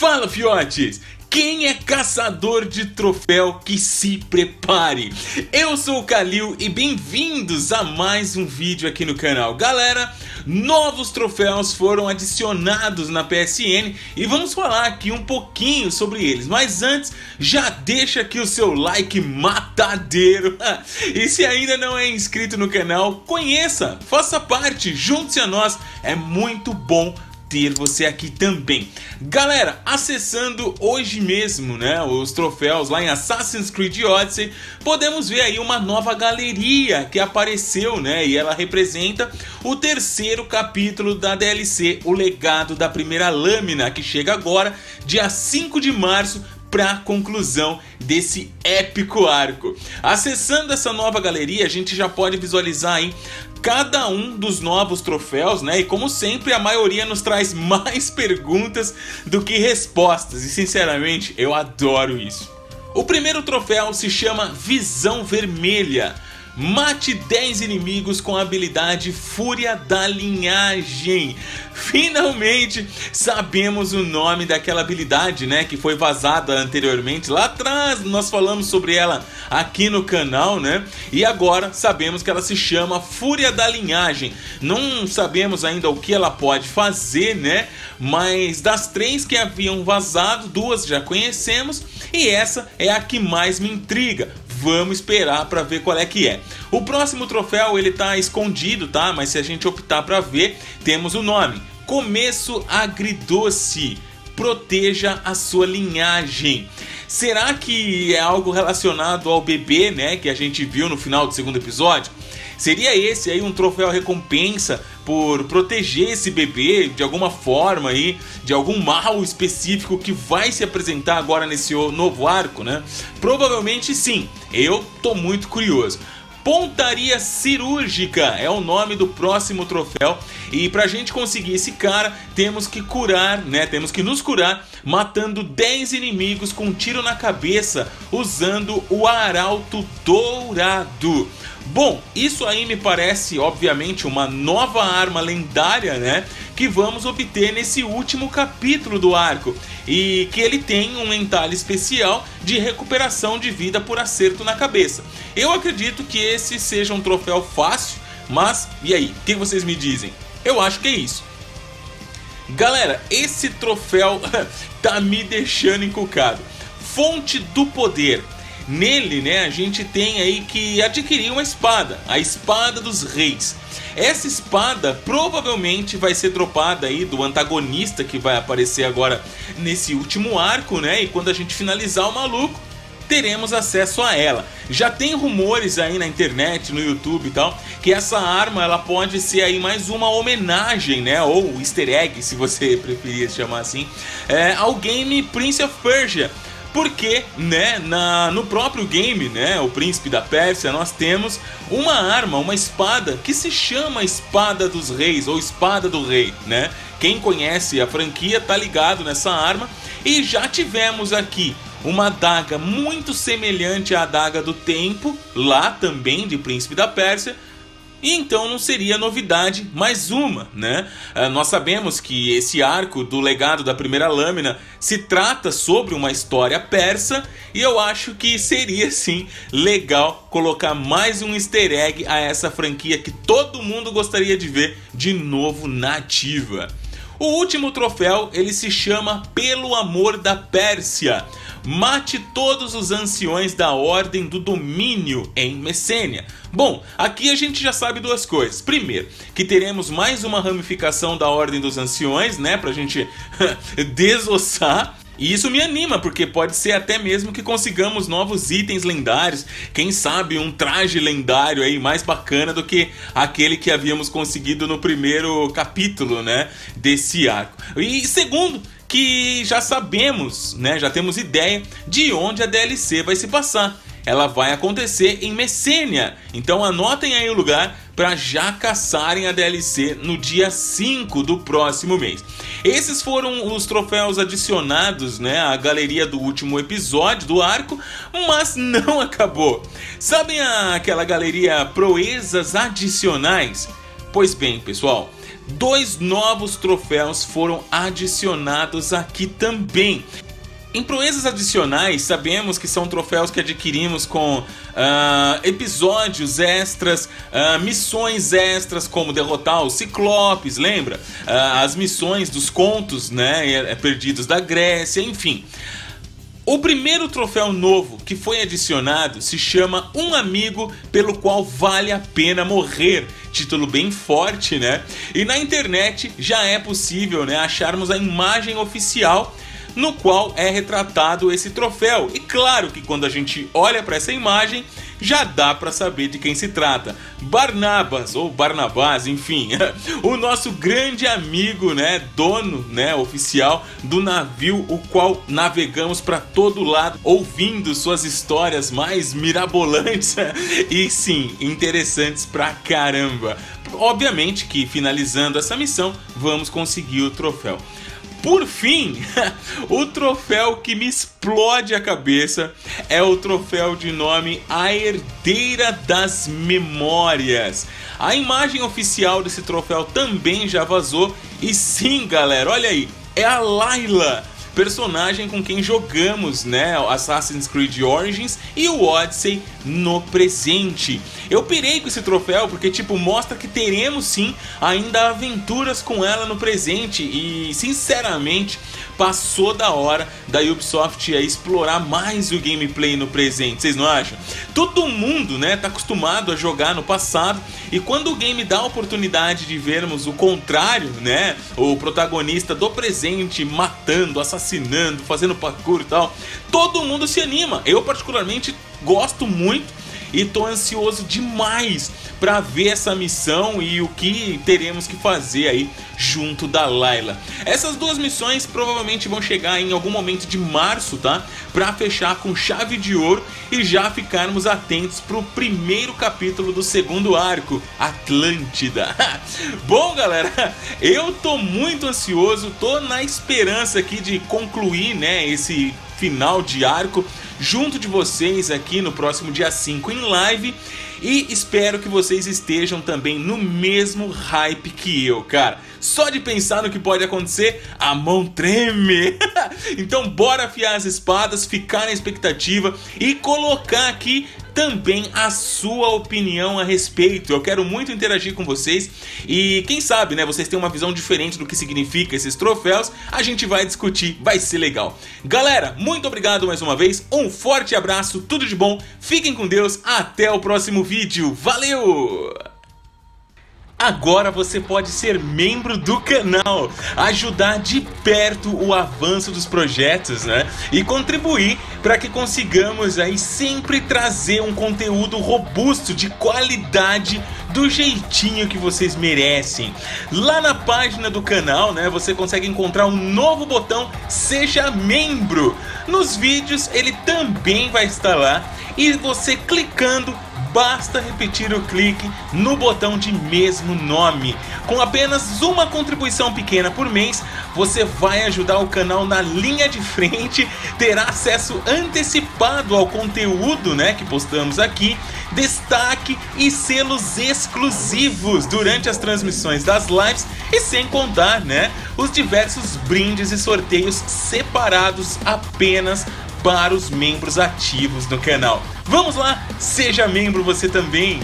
Fala, fiotes! Quem é caçador de troféu que se prepare? Eu sou o Kalil e bem-vindos a mais um vídeo aqui no canal. Galera, novos troféus foram adicionados na PSN e vamos falar aqui um pouquinho sobre eles. Mas antes, já deixa aqui o seu like matadeiro. E se ainda não é inscrito no canal, conheça, faça parte, junte-se a nós. É muito bom ter você aqui também. Galera, acessando hoje mesmo, né, os troféus lá em Assassin's Creed Odyssey, podemos ver aí uma nova galeria que apareceu, né, e ela representa o terceiro capítulo da DLC, O Legado da Primeira Lâmina, que chega agora, dia 5 de março, para a conclusão desse épico arco. Acessando essa nova galeria, a gente já pode visualizar aí cada um dos novos troféus, né? E como sempre, a maioria nos traz mais perguntas do que respostas, e sinceramente, eu adoro isso. O primeiro troféu se chama Visão Vermelha. Mate 10 inimigos com a habilidade Fúria da Linhagem. Finalmente sabemos o nome daquela habilidade, né, que foi vazada anteriormente. Lá atrás nós falamos sobre ela aqui no canal, né? E agora sabemos que ela se chama Fúria da Linhagem. Não sabemos ainda o que ela pode fazer, né? Mas das três que haviam vazado, duas já conhecemos e essa é a que mais me intriga vamos esperar para ver qual é que é. O próximo troféu ele tá escondido, tá? Mas se a gente optar para ver, temos o nome. Começo agridoce. Proteja a sua linhagem. Será que é algo relacionado ao bebê, né, que a gente viu no final do segundo episódio? Seria esse aí um troféu recompensa por proteger esse bebê de alguma forma aí, de algum mal específico que vai se apresentar agora nesse novo arco, né? Provavelmente sim. Eu tô muito curioso. Pontaria Cirúrgica é o nome do próximo troféu. E pra gente conseguir esse cara, temos que curar, né? Temos que nos curar matando 10 inimigos com um tiro na cabeça usando o Arauto Dourado. Bom, isso aí me parece, obviamente, uma nova arma lendária, né? Que vamos obter nesse último capítulo do arco. E que ele tem um entalhe especial de recuperação de vida por acerto na cabeça. Eu acredito que esse seja um troféu fácil, mas e aí? O que vocês me dizem? Eu acho que é isso. Galera, esse troféu tá me deixando encucado. Fonte do Poder. Nele, né, a gente tem aí que adquirir uma espada, a espada dos reis. Essa espada provavelmente vai ser dropada aí do antagonista que vai aparecer agora nesse último arco, né? E quando a gente finalizar o maluco, teremos acesso a ela. Já tem rumores aí na internet, no YouTube e tal, que essa arma ela pode ser aí mais uma homenagem, né, ou easter egg, se você preferir chamar assim, é, ao game Prince of Persia porque, né, na, no próprio game, né, o Príncipe da Pérsia, nós temos uma arma, uma espada que se chama Espada dos Reis ou Espada do Rei, né? Quem conhece a franquia tá ligado nessa arma e já tivemos aqui uma adaga muito semelhante à adaga do tempo, lá também de Príncipe da Pérsia, e então não seria novidade mais uma, né? Uh, nós sabemos que esse arco do legado da primeira lâmina se trata sobre uma história persa e eu acho que seria sim legal colocar mais um easter egg a essa franquia que todo mundo gostaria de ver de novo nativa. O último troféu ele se chama Pelo Amor da Pérsia. Mate todos os anciões da Ordem do Domínio em Messênia. Bom, aqui a gente já sabe duas coisas. Primeiro, que teremos mais uma ramificação da Ordem dos Anciões, né? Pra gente desossar. E isso me anima, porque pode ser até mesmo que consigamos novos itens lendários, quem sabe um traje lendário aí mais bacana do que aquele que havíamos conseguido no primeiro capítulo, né, desse arco. E segundo, que já sabemos, né, já temos ideia de onde a DLC vai se passar ela vai acontecer em Messênia. Então anotem aí o lugar para já caçarem a DLC no dia 5 do próximo mês. Esses foram os troféus adicionados né, à galeria do último episódio do arco, mas não acabou. Sabem aquela galeria proezas adicionais? Pois bem, pessoal, dois novos troféus foram adicionados aqui também. Proezas adicionais, sabemos que são troféus que adquirimos com uh, episódios extras, uh, missões extras, como derrotar os Ciclopes, lembra? Uh, as missões dos contos né, é, perdidos da Grécia, enfim. O primeiro troféu novo que foi adicionado se chama Um Amigo pelo qual vale a pena morrer. Título bem forte, né? E na internet já é possível né, acharmos a imagem oficial no qual é retratado esse troféu. E claro que quando a gente olha para essa imagem, já dá para saber de quem se trata. Barnabas ou Barnabás, enfim, o nosso grande amigo, né, dono, né, oficial do navio o qual navegamos para todo lado, ouvindo suas histórias mais mirabolantes e sim, interessantes pra caramba. Obviamente que finalizando essa missão, vamos conseguir o troféu. Por fim, o troféu que me explode a cabeça é o troféu de nome A Herdeira das Memórias. A imagem oficial desse troféu também já vazou e sim, galera, olha aí, é a Layla personagem com quem jogamos, né, Assassin's Creed Origins e o Odyssey no presente. Eu pirei com esse troféu porque tipo mostra que teremos sim ainda aventuras com ela no presente e sinceramente passou da hora da Ubisoft a explorar mais o gameplay no presente, vocês não acham? Todo mundo, né, tá acostumado a jogar no passado e quando o game dá a oportunidade de vermos o contrário, né, o protagonista do presente matando, assassinando, fazendo parkour e tal, todo mundo se anima. Eu particularmente gosto muito e tô ansioso demais para ver essa missão e o que teremos que fazer aí junto da Layla. Essas duas missões provavelmente vão chegar em algum momento de março, tá? Para fechar com chave de ouro e já ficarmos atentos pro primeiro capítulo do segundo arco, Atlântida. Bom, galera, eu tô muito ansioso, tô na esperança aqui de concluir, né, esse final de arco junto de vocês aqui no próximo dia 5 em live. E espero que vocês estejam também no mesmo hype que eu, cara. Só de pensar no que pode acontecer, a mão treme. então bora afiar as espadas, ficar na expectativa e colocar aqui também a sua opinião a respeito. Eu quero muito interagir com vocês e quem sabe, né, vocês têm uma visão diferente do que significa esses troféus, a gente vai discutir, vai ser legal. Galera, muito obrigado mais uma vez, um forte abraço, tudo de bom, fiquem com Deus, até o próximo vídeo, valeu! Agora você pode ser membro do canal, ajudar de perto o avanço dos projetos, né? E contribuir para que consigamos aí sempre trazer um conteúdo robusto, de qualidade, do jeitinho que vocês merecem. Lá na página do canal, né, você consegue encontrar um novo botão Seja Membro. Nos vídeos ele também vai estar lá e você clicando basta repetir o clique no botão de mesmo nome. Com apenas uma contribuição pequena por mês, você vai ajudar o canal na linha de frente, terá acesso antecipado ao conteúdo né, que postamos aqui, destaque e selos exclusivos durante as transmissões das lives e sem contar né, os diversos brindes e sorteios separados apenas para os membros ativos do canal. Vamos lá, seja membro você também!